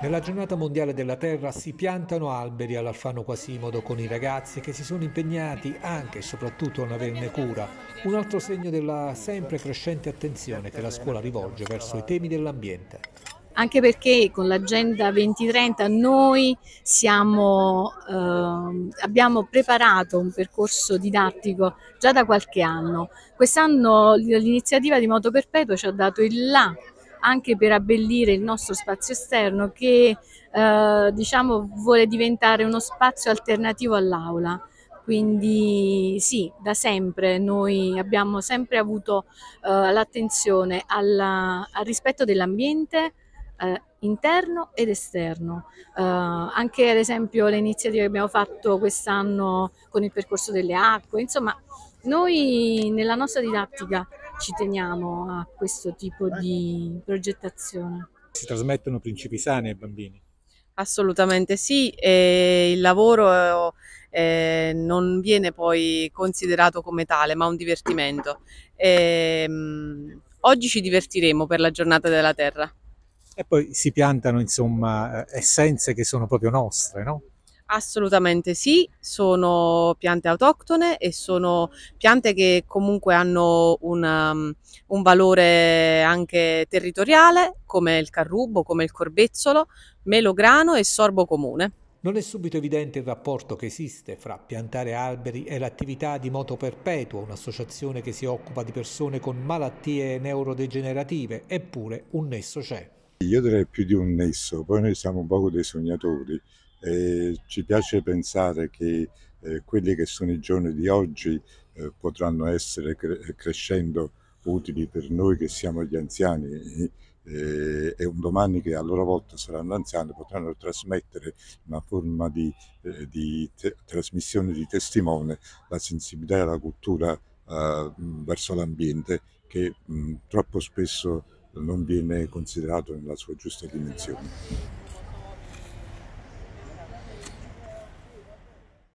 Nella giornata mondiale della terra si piantano alberi all'Alfano Quasimodo con i ragazzi che si sono impegnati anche e soprattutto a non averne cura, un altro segno della sempre crescente attenzione che la scuola rivolge verso i temi dell'ambiente. Anche perché con l'agenda 2030 noi siamo, eh, abbiamo preparato un percorso didattico già da qualche anno. Quest'anno l'iniziativa di Moto Perpetuo ci ha dato il là anche per abbellire il nostro spazio esterno che eh, diciamo vuole diventare uno spazio alternativo all'aula. Quindi sì, da sempre noi abbiamo sempre avuto eh, l'attenzione al rispetto dell'ambiente, eh, interno ed esterno. Eh, anche ad esempio le iniziative che abbiamo fatto quest'anno con il percorso delle acque, insomma noi nella nostra didattica ci teniamo a questo tipo di progettazione. Si trasmettono principi sani ai bambini? Assolutamente sì, e il lavoro eh, non viene poi considerato come tale, ma un divertimento. E, um, oggi ci divertiremo per la giornata della Terra. E poi si piantano insomma essenze che sono proprio nostre, no? Assolutamente sì, sono piante autoctone e sono piante che comunque hanno una, um, un valore anche territoriale, come il carrubo, come il corbezzolo, melograno e sorbo comune. Non è subito evidente il rapporto che esiste fra piantare alberi e l'attività di Moto Perpetuo, un'associazione che si occupa di persone con malattie neurodegenerative, eppure un nesso c'è. Io direi più di un nesso, poi noi siamo un poco dei sognatori e ci piace pensare che eh, quelli che sono i giorni di oggi eh, potranno essere cre- crescendo utili per noi che siamo gli anziani eh, e un domani che a loro volta saranno anziani potranno trasmettere una forma di, eh, di te- trasmissione di testimone la sensibilità e la cultura eh, verso l'ambiente che mh, troppo spesso non viene considerato nella sua giusta dimensione.